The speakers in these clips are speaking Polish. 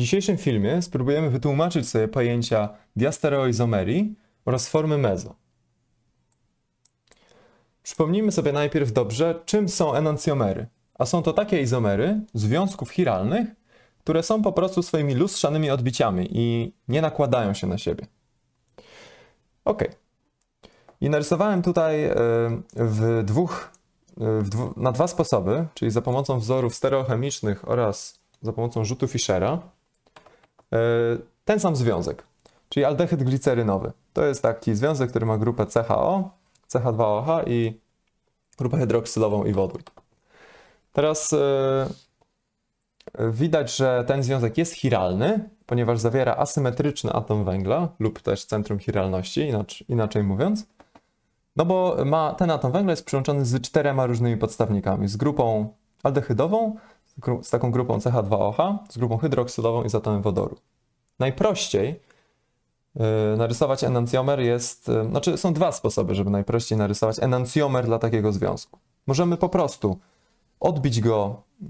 dzisiejszym filmie spróbujemy wytłumaczyć sobie pojęcia diastereoizomerii oraz formy mezo. Przypomnijmy sobie najpierw dobrze, czym są enancjomery. A są to takie izomery związków chiralnych, które są po prostu swoimi lustrzanymi odbiciami i nie nakładają się na siebie. Ok. I narysowałem tutaj e, w dwóch, e, w dwu, na dwa sposoby, czyli za pomocą wzorów stereochemicznych oraz za pomocą rzutu Fischera, ten sam związek, czyli aldehyd glicerynowy. To jest taki związek, który ma grupę CHO, CH2OH i grupę hydroksylową i wodór. Teraz widać, że ten związek jest chiralny, ponieważ zawiera asymetryczny atom węgla lub też centrum chiralności, inaczej, inaczej mówiąc. No bo ma, ten atom węgla jest przyłączony z czterema różnymi podstawnikami. Z grupą aldehydową, z taką grupą CH2OH, z grupą hydroksylową i z atomem wodoru. Najprościej yy, narysować enancjomer jest... Yy, znaczy są dwa sposoby, żeby najprościej narysować enancjomer dla takiego związku. Możemy po prostu odbić go, yy,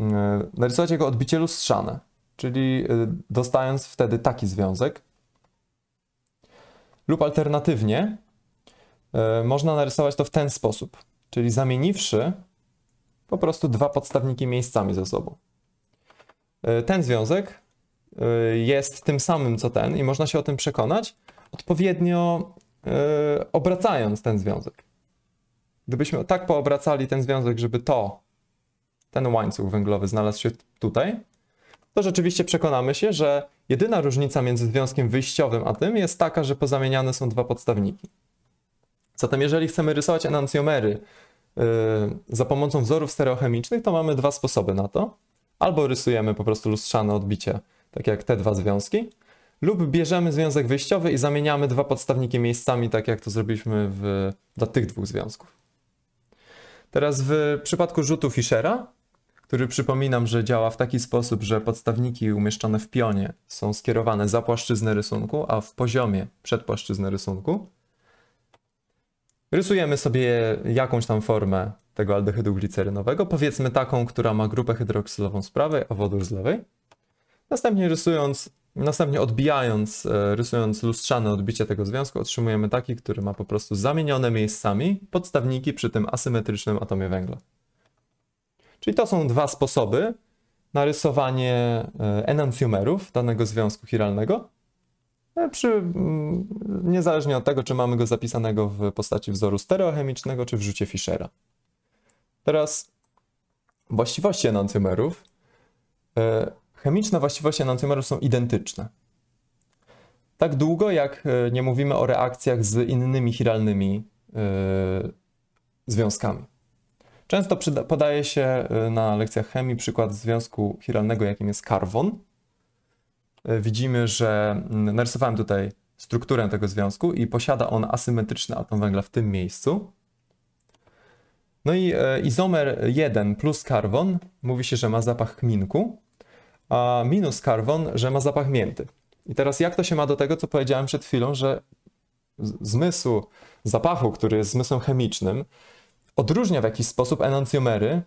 narysować jego odbicie lustrzane, czyli dostając wtedy taki związek. Lub alternatywnie można narysować to w ten sposób, czyli zamieniwszy po prostu dwa podstawniki miejscami ze sobą. E, ten związek e, jest tym samym co ten i można się o tym przekonać odpowiednio obracając ten związek. Gdybyśmy tak poobracali ten związek, żeby to, ten łańcuch węglowy znalazł się tutaj, to rzeczywiście przekonamy się, że jedyna różnica między związkiem wyjściowym a tym jest taka, że pozamieniane są dwa podstawniki. Zatem jeżeli chcemy rysować enancjomery za pomocą wzorów stereochemicznych, to mamy dwa sposoby na to. Albo rysujemy po prostu lustrzane odbicie, tak jak te dwa związki, lub bierzemy związek wyjściowy i zamieniamy dwa podstawniki miejscami, tak jak to zrobiliśmy w, dla tych dwóch związków. Teraz w przypadku rzutu Fischera, który przypominam, że działa w taki sposób, że podstawniki umieszczone w pionie są skierowane za płaszczyznę rysunku, a w poziomie przed płaszczyznę rysunku, Rysujemy sobie jakąś tam formę tego aldehydu glicerynowego, powiedzmy taką, która ma grupę hydroksylową z prawej, a wodór z lewej. Następnie rysując, następnie odbijając, e, rysując lustrzane odbicie tego związku, otrzymujemy taki, który ma po prostu zamienione miejscami podstawniki przy tym asymetrycznym atomie węgla. Czyli to są dwa sposoby na rysowanie e, enancjomerów danego związku chiralnego. E, przy, mm, niezależnie od tego, czy mamy go zapisanego w postaci wzoru stereochemicznego, czy w rzucie Fischera. Teraz właściwości enancjomerów. E, chemiczne właściwości enancjomerów są identyczne. Tak długo, jak e, nie mówimy o reakcjach z innymi chiralnymi związkami. Często podaje się na lekcjach chemii przykład związku chiralnego, jakim jest karwon, widzimy, że mm, narysowałem tutaj strukturę tego związku i posiada on asymetryczny atom węgla w tym miejscu. No i e, izomer 1 plus karbon mówi się, że ma zapach kminku, a minus karbon, że ma zapach mięty. I teraz jak to się ma do tego, co powiedziałem przed chwilą, że zmysł zapachu, który jest zmysłem chemicznym, odróżnia w jakiś sposób enancjomery,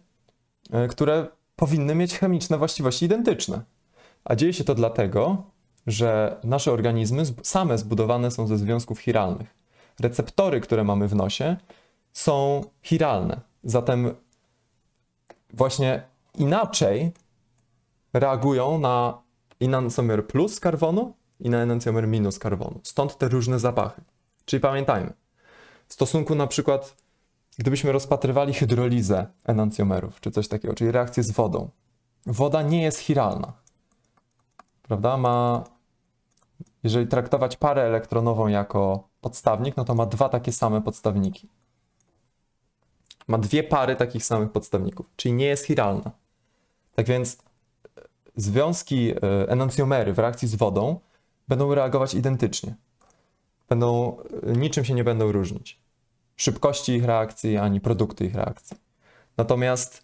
e, które powinny mieć chemiczne właściwości identyczne. A dzieje się to dlatego, że nasze organizmy same zbudowane są ze związków chiralnych. Receptory, które mamy w nosie, są chiralne. Zatem właśnie inaczej reagują na enancjomer plus karbonu i na enancjomer minus karbonu. Stąd te różne zapachy. Czyli pamiętajmy, w stosunku na przykład, gdybyśmy rozpatrywali hydrolizę enancjomerów, czy coś takiego, czyli reakcję z wodą. Woda nie jest chiralna prawda, ma, jeżeli traktować parę elektronową jako podstawnik, no to ma dwa takie same podstawniki. Ma dwie pary takich samych podstawników, czyli nie jest chiralna. Tak więc e, związki e, enancjomery w reakcji z wodą będą reagować identycznie. Będą, e, niczym się nie będą różnić. Szybkości ich reakcji, ani produkty ich reakcji. Natomiast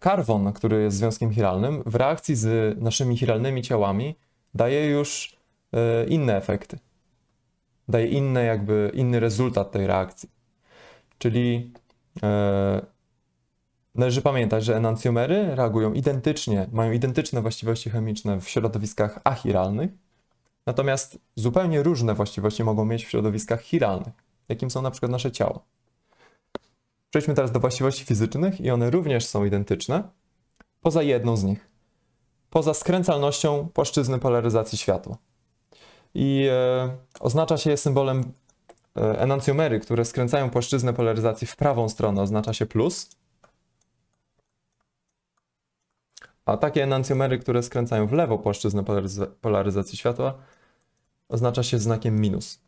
Karwon, który jest związkiem chiralnym, w reakcji z naszymi chiralnymi ciałami daje już e, inne efekty. Daje inny, jakby inny rezultat tej reakcji. Czyli e, należy pamiętać, że enancjomery reagują identycznie, mają identyczne właściwości chemiczne w środowiskach achiralnych, natomiast zupełnie różne właściwości mogą mieć w środowiskach chiralnych, jakim są na przykład nasze ciała. Przejdźmy teraz do właściwości fizycznych i one również są identyczne, poza jedną z nich. Poza skręcalnością płaszczyzny polaryzacji światła. I e, oznacza się je symbolem e, enancjomery, które skręcają płaszczyznę polaryzacji w prawą stronę, oznacza się plus. A takie enancjomery, które skręcają w lewo płaszczyznę polaryza polaryzacji światła, oznacza się znakiem minus.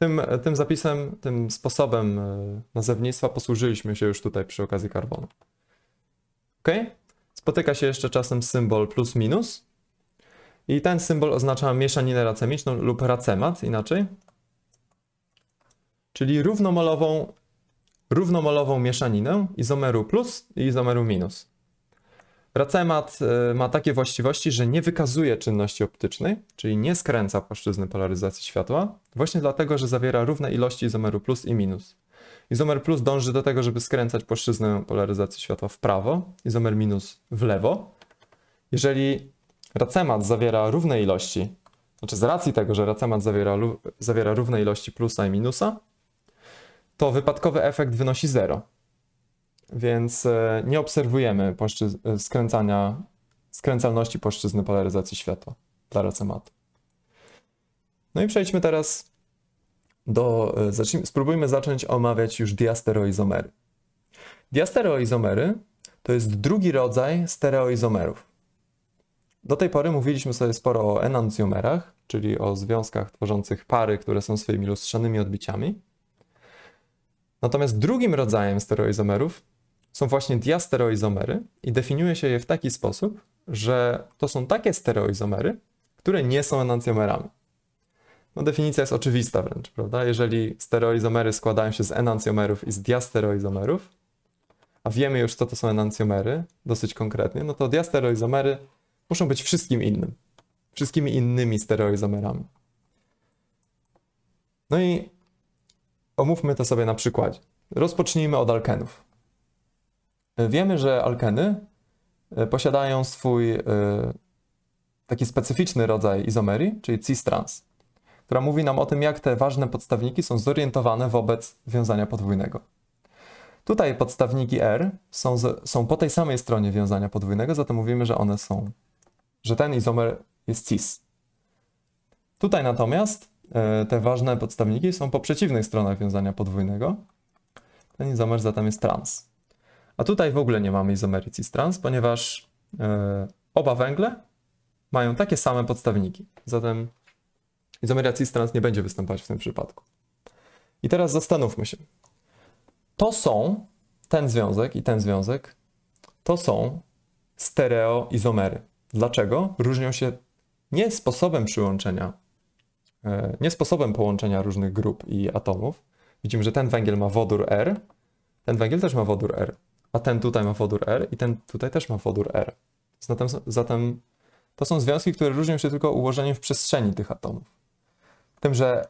Tym, tym zapisem, tym sposobem e, nazewnictwa posłużyliśmy się już tutaj przy okazji karbonu. Ok? Spotyka się jeszcze czasem symbol plus minus. I ten symbol oznacza mieszaninę racemiczną lub racemat inaczej. Czyli równomolową, równomolową mieszaninę izomeru plus i izomeru minus. Racemat y, ma takie właściwości, że nie wykazuje czynności optycznej, czyli nie skręca płaszczyzny polaryzacji światła, właśnie dlatego, że zawiera równe ilości izomeru plus i minus. Izomer plus dąży do tego, żeby skręcać płaszczyznę polaryzacji światła w prawo, izomer minus w lewo. Jeżeli racemat zawiera równe ilości, znaczy z racji tego, że racemat zawiera, zawiera równe ilości plusa i minusa, to wypadkowy efekt wynosi 0. Więc e, nie obserwujemy e, skręcania, skręcalności płaszczyzny polaryzacji światła dla racematu. No i przejdźmy teraz do, e, zacznijmy, spróbujmy zacząć omawiać już diastereoizomery. Diastereoizomery to jest drugi rodzaj stereoizomerów. Do tej pory mówiliśmy sobie sporo o enancjomerach, czyli o związkach tworzących pary, które są swoimi lustrzanymi odbiciami. Natomiast drugim rodzajem stereoizomerów są właśnie diastereoizomery i definiuje się je w taki sposób, że to są takie stereoizomery, które nie są enancjomerami. No definicja jest oczywista wręcz, prawda? Jeżeli stereoizomery składają się z enancjomerów i z diastereoizomerów, a wiemy już, co to są enancjomery, dosyć konkretnie, no to diastereoizomery muszą być wszystkim innym. Wszystkimi innymi stereoizomerami. No i omówmy to sobie na przykładzie. Rozpocznijmy od alkenów. Wiemy, że alkeny e, posiadają swój e, taki specyficzny rodzaj izomerii, czyli cis-trans, która mówi nam o tym, jak te ważne podstawniki są zorientowane wobec wiązania podwójnego. Tutaj podstawniki R są, z, są po tej samej stronie wiązania podwójnego, zatem mówimy, że one są że ten izomer jest cis. Tutaj natomiast e, te ważne podstawniki są po przeciwnych stronach wiązania podwójnego. Ten izomer zatem jest trans. A tutaj w ogóle nie mamy izomerii cis-trans, ponieważ e, oba węgle mają takie same podstawniki. Zatem izomeria cis-trans nie będzie występować w tym przypadku. I teraz zastanówmy się. To są, ten związek i ten związek, to są stereoizomery. Dlaczego? Różnią się nie sposobem przyłączenia, e, nie sposobem połączenia różnych grup i atomów. Widzimy, że ten węgiel ma wodór R, ten węgiel też ma wodór R, a ten tutaj ma wodór R i ten tutaj też ma wodór R. Zatem, zatem to są związki, które różnią się tylko ułożeniem w przestrzeni tych atomów. Tym, że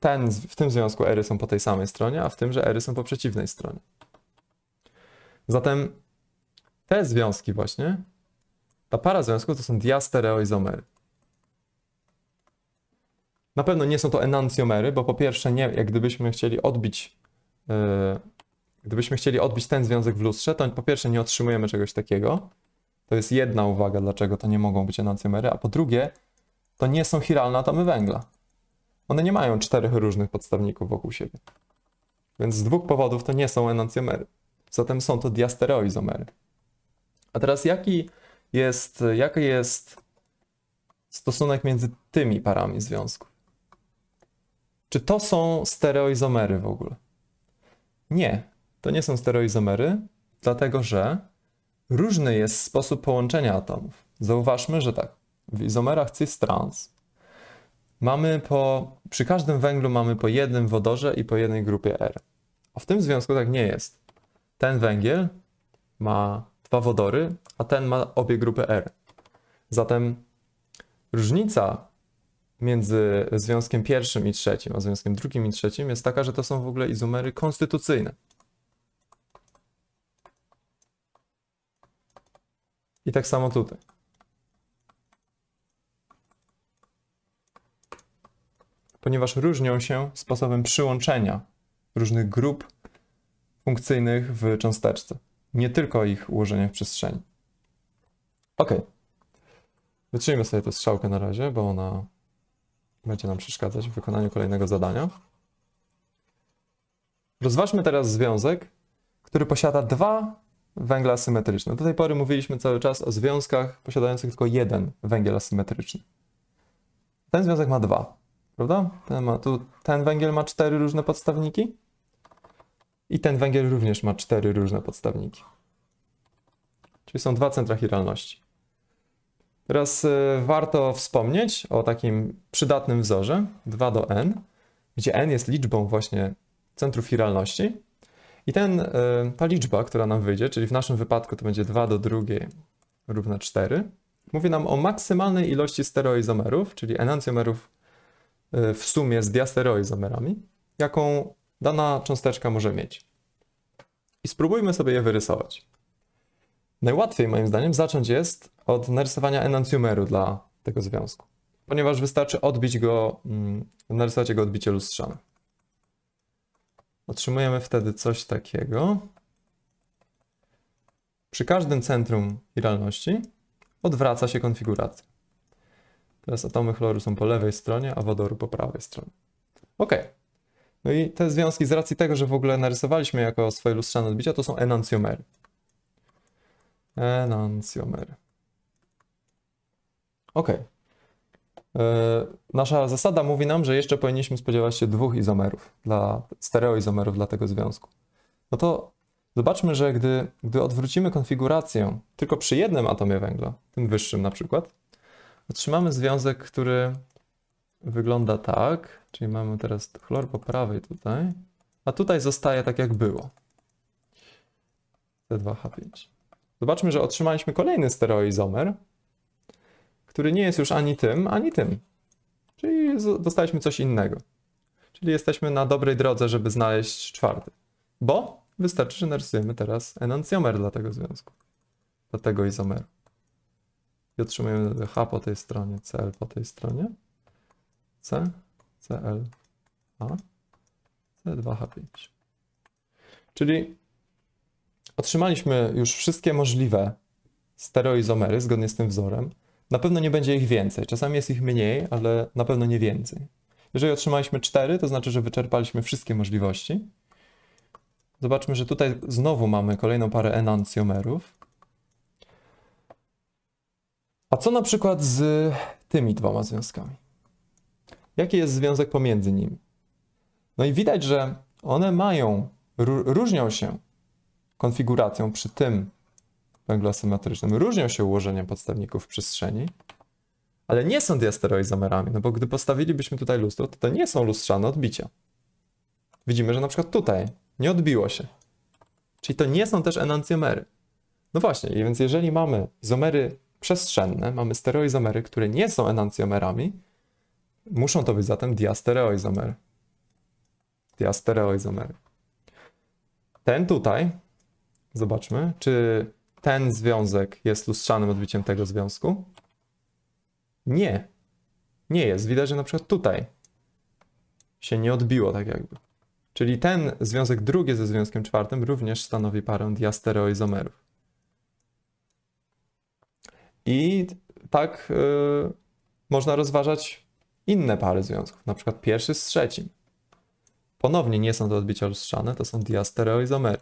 ten, w tym związku ery są po tej samej stronie, a w tym, że ery są po przeciwnej stronie. Zatem te związki właśnie ta para związków to są diastereoizomery. Na pewno nie są to enancjomery, bo po pierwsze, nie, jak gdybyśmy chcieli odbić, yy, gdybyśmy chcieli odbić ten związek w lustrze, to po pierwsze nie otrzymujemy czegoś takiego. To jest jedna uwaga, dlaczego to nie mogą być enancjomery, a po drugie, to nie są chiralne atomy węgla. One nie mają czterech różnych podstawników wokół siebie. Więc z dwóch powodów to nie są enancjomery. Zatem są to diastereoizomery. A teraz jaki jest, jaki jest stosunek między tymi parami związków? Czy to są stereoizomery w ogóle? Nie, to nie są stereoizomery, dlatego że różny jest sposób połączenia atomów. Zauważmy, że tak, w izomerach cis-trans mamy po, przy każdym węglu mamy po jednym wodorze i po jednej grupie R. A w tym związku tak nie jest. Ten węgiel ma dwa wodory, a ten ma obie grupy R. Zatem różnica między związkiem pierwszym i trzecim, a związkiem drugim i trzecim jest taka, że to są w ogóle izomery konstytucyjne. I tak samo tutaj. Ponieważ różnią się sposobem przyłączenia różnych grup funkcyjnych w cząsteczce, nie tylko ich ułożenia w przestrzeni. Ok. Wytrzyjmy sobie tę strzałkę na razie, bo ona będzie nam przeszkadzać w wykonaniu kolejnego zadania. Rozważmy teraz związek, który posiada dwa węgle asymetryczne. Do tej pory mówiliśmy cały czas o związkach posiadających tylko jeden węgiel asymetryczny. Ten związek ma dwa, prawda? Ten, ma, tu, ten węgiel ma cztery różne podstawniki i ten węgiel również ma cztery różne podstawniki. Czyli są dwa centra chiralności. Teraz y, warto wspomnieć o takim przydatnym wzorze 2 do n, gdzie n jest liczbą właśnie centrów chiralności. I ten, y, ta liczba, która nam wyjdzie, czyli w naszym wypadku to będzie 2 do drugiej równa 4, mówi nam o maksymalnej ilości stereoizomerów, czyli enancjomerów y, w sumie z diastereoizomerami, jaką dana cząsteczka może mieć. I spróbujmy sobie je wyrysować. Najłatwiej moim zdaniem zacząć jest od narysowania enancjomeru dla tego związku, ponieważ wystarczy odbić go, mm, narysować jego odbicie lustrzane. Otrzymujemy wtedy coś takiego. Przy każdym centrum chiralności odwraca się konfiguracja. Teraz atomy chloru są po lewej stronie, a wodoru po prawej stronie. Ok. No i te związki z racji tego, że w ogóle narysowaliśmy jako swoje lustrzane odbicia, to są enancjomery. Enancjomery. Ok. E, nasza zasada mówi nam, że jeszcze powinniśmy spodziewać się dwóch izomerów, dla stereoizomerów dla tego związku. No to zobaczmy, że gdy, gdy odwrócimy konfigurację tylko przy jednym atomie węgla, tym wyższym na przykład, otrzymamy związek, który wygląda tak, czyli mamy teraz chlor po prawej tutaj, a tutaj zostaje tak jak było. C2H5. Zobaczmy, że otrzymaliśmy kolejny stereoizomer, który nie jest już ani tym, ani tym. Czyli dostaliśmy coś innego. Czyli jesteśmy na dobrej drodze, żeby znaleźć czwarty. Bo wystarczy, że narysujemy teraz enancjomer dla tego związku. Dla tego izomeru. I otrzymujemy H po tej stronie, Cl po tej stronie. C, Cl, A, C2H5. Czyli otrzymaliśmy już wszystkie możliwe stereoizomery zgodnie z tym wzorem. Na pewno nie będzie ich więcej. Czasami jest ich mniej, ale na pewno nie więcej. Jeżeli otrzymaliśmy 4, to znaczy, że wyczerpaliśmy wszystkie możliwości. Zobaczmy, że tutaj znowu mamy kolejną parę enancjomerów. A co na przykład z tymi dwoma związkami? Jaki jest związek pomiędzy nimi? No i widać, że one mają, różnią się konfiguracją przy tym węglu asymetrycznym różnią się ułożeniem podstawników w przestrzeni, ale nie są diastereoizomerami, no bo gdy postawilibyśmy tutaj lustro, to to nie są lustrzane odbicia. Widzimy, że na przykład tutaj nie odbiło się. Czyli to nie są też enancjomery. No właśnie, więc jeżeli mamy izomery przestrzenne, mamy stereoizomery, które nie są enancjomerami, muszą to być zatem diastereoizomery. Diastereoizomery. Ten tutaj, zobaczmy, czy ten związek jest lustrzanym odbiciem tego związku? Nie. Nie jest. Widać, że na przykład tutaj się nie odbiło tak jakby. Czyli ten związek drugi ze związkiem czwartym również stanowi parę diastereoizomerów. I tak yy, można rozważać inne pary związków, na przykład pierwszy z trzecim. Ponownie nie są to odbicia lustrzane, to są diastereoizomery.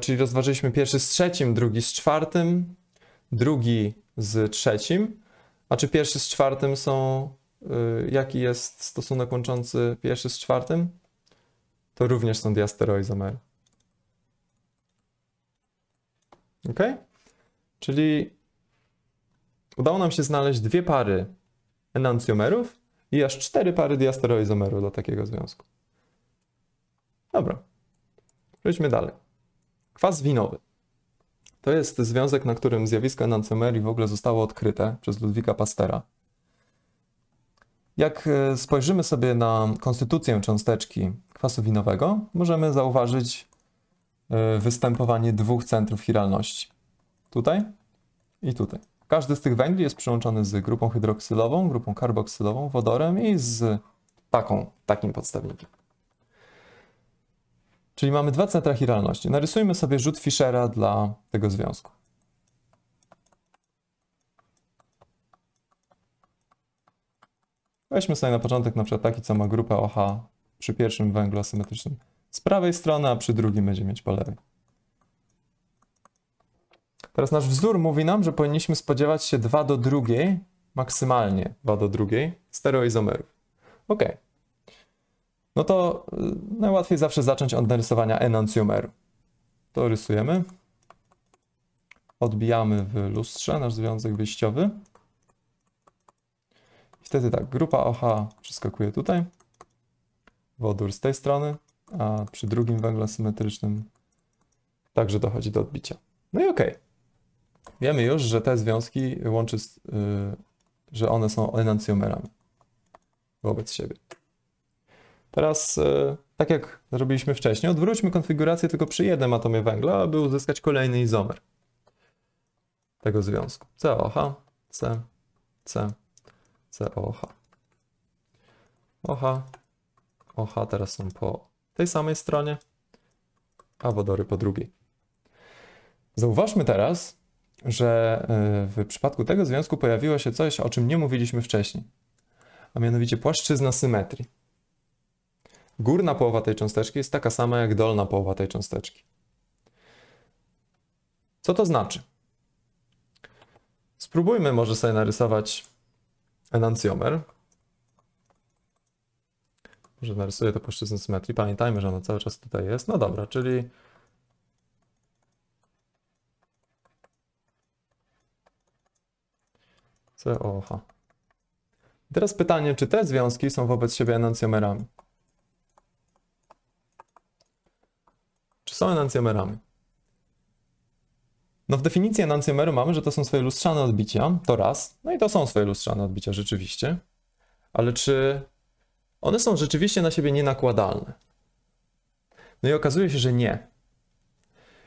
Czyli rozważyliśmy pierwszy z trzecim, drugi z czwartym, drugi z trzecim. A czy pierwszy z czwartym są, e, jaki jest stosunek łączący pierwszy z czwartym? To również są diastereoizomery. Ok? Czyli udało nam się znaleźć dwie pary enancjomerów i aż cztery pary diastereoizomerów do takiego związku. Dobra, przejdźmy dalej. Kwas winowy. To jest związek, na którym zjawisko enantiomerii w ogóle zostało odkryte przez Ludwika Pastera. Jak e, spojrzymy sobie na konstytucję cząsteczki kwasu winowego, możemy zauważyć y, występowanie dwóch centrów chiralności. Tutaj i tutaj. Każdy z tych węgli jest przyłączony z grupą hydroksylową, grupą karboksylową, wodorem i z taką, takim podstawnikiem. Czyli mamy dwa centra chiralności. Narysujmy sobie rzut Fischera dla tego związku. Weźmy sobie na początek na przykład taki, co ma grupę OH przy pierwszym węglu asymetrycznym z prawej strony, a przy drugim będzie mieć po lewej. Teraz nasz wzór mówi nam, że powinniśmy spodziewać się 2 do drugiej, maksymalnie 2 do drugiej stereoizomerów. Ok. No to y, najłatwiej zawsze zacząć od narysowania enancjomeru. To rysujemy. Odbijamy w lustrze nasz związek wyjściowy. Wtedy tak, grupa OH przeskakuje tutaj, wodór z tej strony, a przy drugim węglu symetrycznym także dochodzi do odbicia. No i okej. Okay. Wiemy już, że te związki łączy, yy, że one są enancjomerami wobec siebie. Teraz, yy, tak jak zrobiliśmy wcześniej, odwróćmy konfigurację tylko przy jednym atomie węgla, aby uzyskać kolejny izomer tego związku. COH, C, C, COH. OH, OH teraz są po tej samej stronie, a wodory po drugiej. Zauważmy teraz, że e, w przypadku tego związku pojawiło się coś, o czym nie mówiliśmy wcześniej, a mianowicie płaszczyzna symetrii. Górna połowa tej cząsteczki jest taka sama jak dolna połowa tej cząsteczki. Co to znaczy? Spróbujmy może sobie narysować enancjomer. Może narysuję to płaszczyznę symetrii. Pamiętajmy, że ona cały czas tutaj jest. No dobra, czyli COH. Teraz pytanie, czy te związki są wobec siebie enancjomerami? Są enancjomerami? No w definicji enancjomeru mamy, że to są swoje lustrzane odbicia, to raz, no i to są swoje lustrzane odbicia rzeczywiście, ale czy one są rzeczywiście na siebie nienakładalne? No i okazuje się, że nie.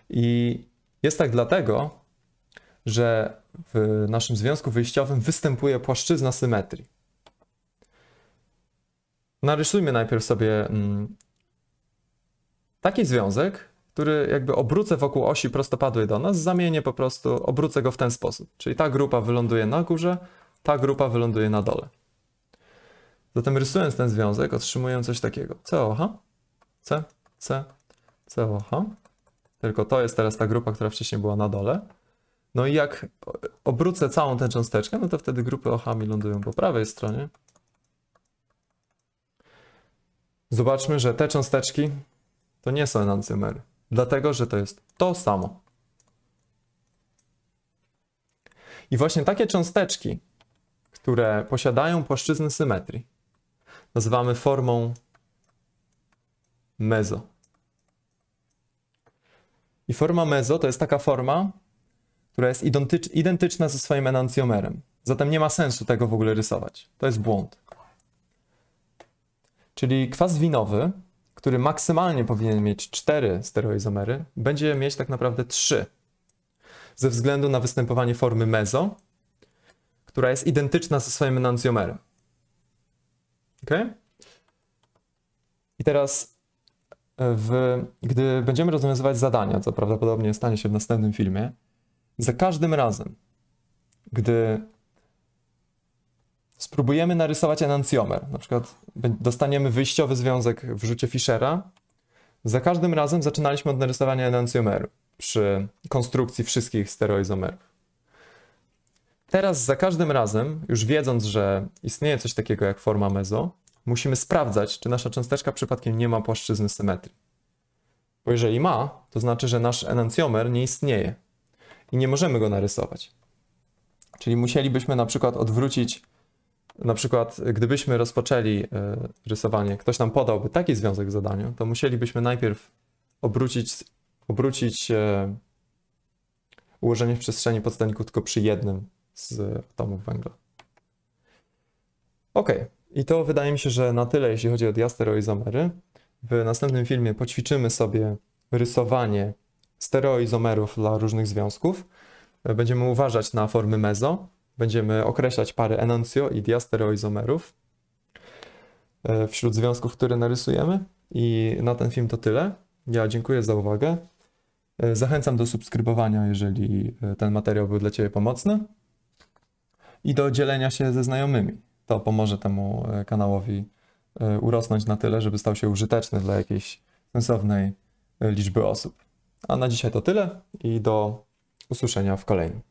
I jest tak dlatego, że w naszym związku wyjściowym występuje płaszczyzna symetrii. Narysujmy najpierw sobie mm, taki związek, który jakby obrócę wokół osi prostopadłej do nas, zamienię po prostu, obrócę go w ten sposób. Czyli ta grupa wyląduje na górze, ta grupa wyląduje na dole. Zatem rysując ten związek otrzymuję coś takiego. COH, C, C, COH. Tylko to jest teraz ta grupa, która wcześniej była na dole. No i jak obrócę całą tę cząsteczkę, no to wtedy grupy OH mi lądują po prawej stronie. Zobaczmy, że te cząsteczki to nie są enancjomery. Dlatego, że to jest to samo. I właśnie takie cząsteczki, które posiadają płaszczyznę symetrii, nazywamy formą mezo. I forma mezo to jest taka forma, która jest identyczna ze swoim enancjomerem. Zatem nie ma sensu tego w ogóle rysować. To jest błąd. Czyli kwas winowy który maksymalnie powinien mieć 4 stereoizomery, będzie mieć tak naprawdę 3. Ze względu na występowanie formy mezo, która jest identyczna ze swoim enancjomerem. Ok? I teraz, e, w, gdy będziemy rozwiązywać zadania, co prawdopodobnie stanie się w następnym filmie, za każdym razem, gdy spróbujemy narysować enancjomer. Na przykład dostaniemy wyjściowy związek w rzucie Fischera. Za każdym razem zaczynaliśmy od narysowania enancjomeru przy konstrukcji wszystkich stereoizomerów. Teraz za każdym razem, już wiedząc, że istnieje coś takiego jak forma mezo, musimy sprawdzać, czy nasza cząsteczka przypadkiem nie ma płaszczyzny symetrii. Bo jeżeli ma, to znaczy, że nasz enancjomer nie istnieje i nie możemy go narysować. Czyli musielibyśmy na przykład odwrócić na przykład, gdybyśmy rozpoczęli e, rysowanie, ktoś nam podałby taki związek w zadaniu, to musielibyśmy najpierw obrócić, obrócić e, ułożenie w przestrzeni podstawników tylko przy jednym z atomów węgla. Ok, i to wydaje mi się, że na tyle, jeśli chodzi o diastereoizomery. W następnym filmie poćwiczymy sobie rysowanie stereoizomerów dla różnych związków. E, Będziemy uważać na formy mezo, będziemy określać pary enuncjo i diastereoizomerów e, wśród związków, które narysujemy. I na ten film to tyle. Ja dziękuję za uwagę. E, Zachęcam do subskrybowania, jeżeli e, ten materiał był dla Ciebie pomocny. I do dzielenia się ze znajomymi. To pomoże temu kanałowi urosnąć na tyle, żeby stał się użyteczny dla jakiejś sensownej liczby osób. A na dzisiaj to tyle i do usłyszenia w kolejnym.